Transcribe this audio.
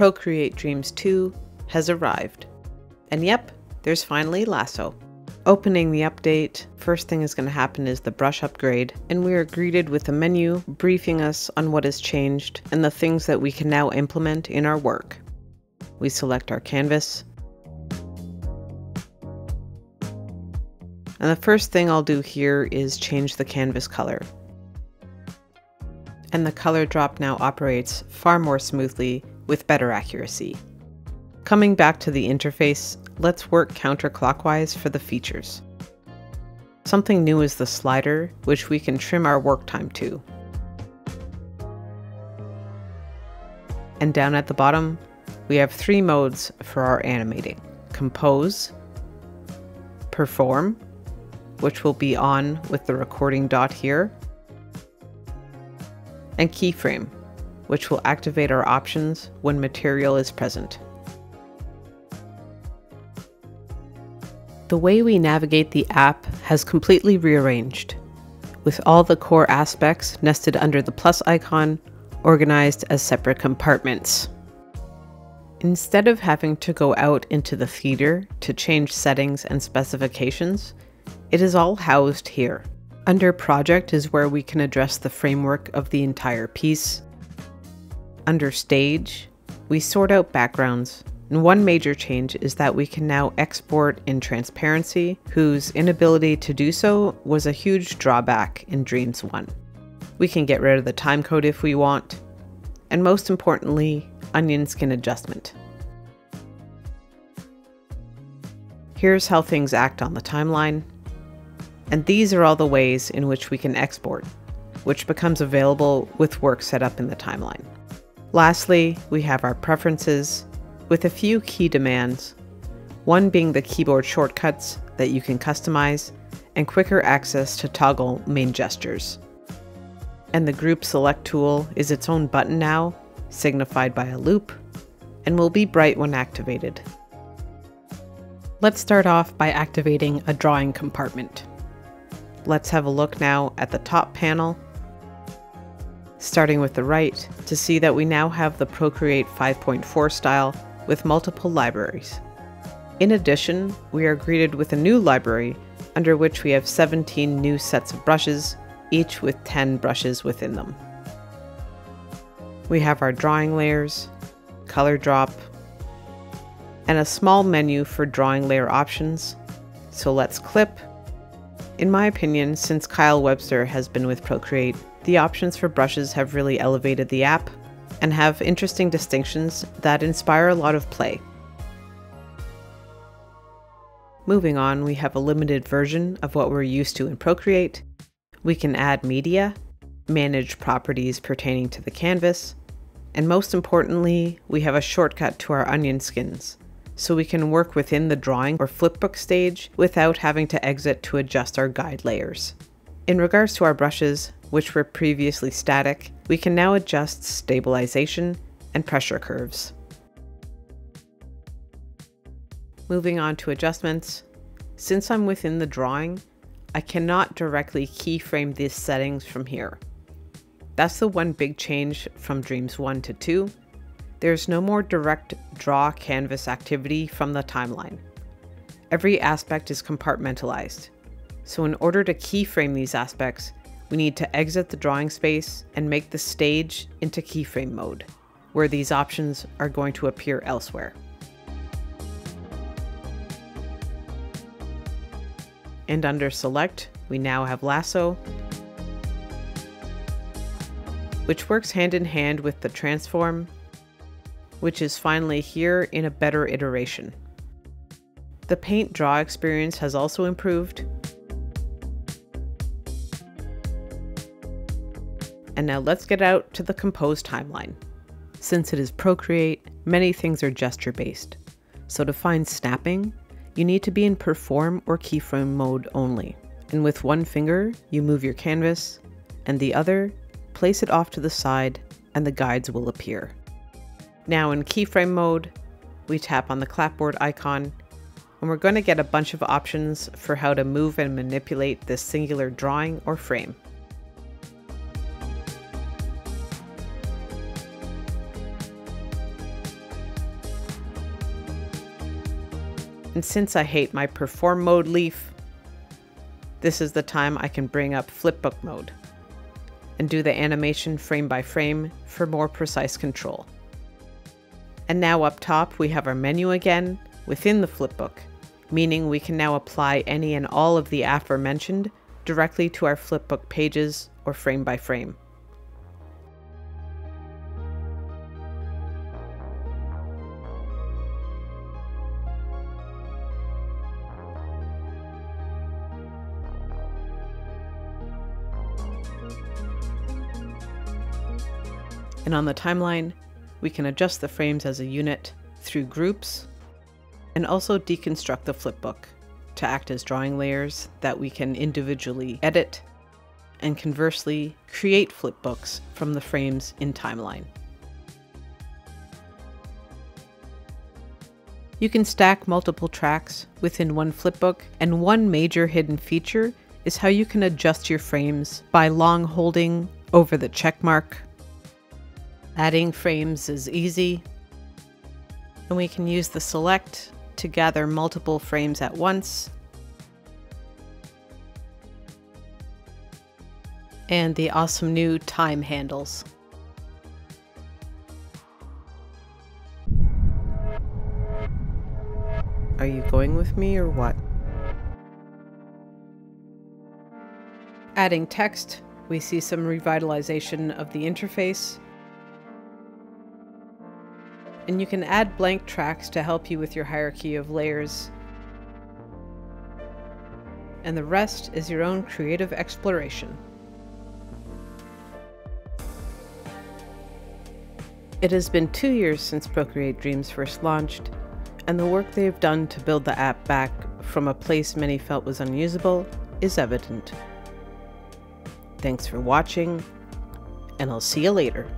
Procreate Dreams 2 has arrived. And yep, there's finally Lasso. Opening the update, first thing is going to happen is the brush upgrade, and we are greeted with a menu briefing us on what has changed and the things that we can now implement in our work. We select our canvas, and the first thing I'll do here is change the canvas color. And the color drop now operates far more smoothly with better accuracy. Coming back to the interface, let's work counterclockwise for the features. Something new is the slider, which we can trim our work time to. And down at the bottom, we have three modes for our animating. Compose, Perform, which will be on with the recording dot here, and Keyframe, which will activate our options when material is present. The way we navigate the app has completely rearranged, with all the core aspects nested under the plus icon, organized as separate compartments. Instead of having to go out into the theater to change settings and specifications, it is all housed here. Under Project is where we can address the framework of the entire piece. Under Stage, we sort out backgrounds and one major change is that we can now export in transparency, whose inability to do so was a huge drawback in Dreams 1. We can get rid of the timecode if we want, and most importantly, onion skin adjustment. Here's how things act on the timeline, and these are all the ways in which we can export, which becomes available with work set up in the timeline. Lastly, we have our preferences, with a few key demands, one being the keyboard shortcuts that you can customize and quicker access to toggle main gestures. And the group select tool is its own button now, signified by a loop, and will be bright when activated. Let's start off by activating a drawing compartment. Let's have a look now at the top panel, starting with the right to see that we now have the Procreate 5.4 style with multiple libraries. In addition, we are greeted with a new library under which we have 17 new sets of brushes, each with 10 brushes within them. We have our drawing layers, color drop, and a small menu for drawing layer options. So let's clip. In my opinion, since Kyle Webster has been with Procreate, the options for brushes have really elevated the app, and have interesting distinctions that inspire a lot of play. Moving on, we have a limited version of what we're used to in Procreate. We can add media, manage properties pertaining to the canvas, and most importantly, we have a shortcut to our onion skins, so we can work within the drawing or flipbook stage without having to exit to adjust our guide layers. In regards to our brushes, which were previously static, we can now adjust stabilization and pressure curves. Moving on to adjustments, since I'm within the drawing, I cannot directly keyframe these settings from here. That's the one big change from Dreams 1 to 2. There's no more direct draw canvas activity from the timeline. Every aspect is compartmentalized. So in order to keyframe these aspects, we need to exit the drawing space and make the stage into keyframe mode, where these options are going to appear elsewhere. And under Select, we now have Lasso, which works hand in hand with the Transform, which is finally here in a better iteration. The paint draw experience has also improved, And now let's get out to the compose timeline. Since it is Procreate, many things are gesture based. So to find snapping, you need to be in perform or keyframe mode only. And with one finger, you move your canvas, and the other, place it off to the side, and the guides will appear. Now in keyframe mode, we tap on the clapboard icon, and we're going to get a bunch of options for how to move and manipulate this singular drawing or frame. And since I hate my perform mode leaf, this is the time I can bring up flipbook mode and do the animation frame by frame for more precise control. And now up top we have our menu again within the flipbook, meaning we can now apply any and all of the aforementioned directly to our flipbook pages or frame by frame. And on the timeline, we can adjust the frames as a unit through groups and also deconstruct the flipbook to act as drawing layers that we can individually edit and conversely create flipbooks from the frames in timeline. You can stack multiple tracks within one flipbook, and one major hidden feature is how you can adjust your frames by long holding over the check mark Adding frames is easy, and we can use the select to gather multiple frames at once. And the awesome new time handles. Are you going with me or what? Adding text, we see some revitalization of the interface and you can add blank tracks to help you with your hierarchy of layers. And the rest is your own creative exploration. It has been two years since Procreate Dreams first launched, and the work they have done to build the app back from a place many felt was unusable is evident. Thanks for watching, and I'll see you later.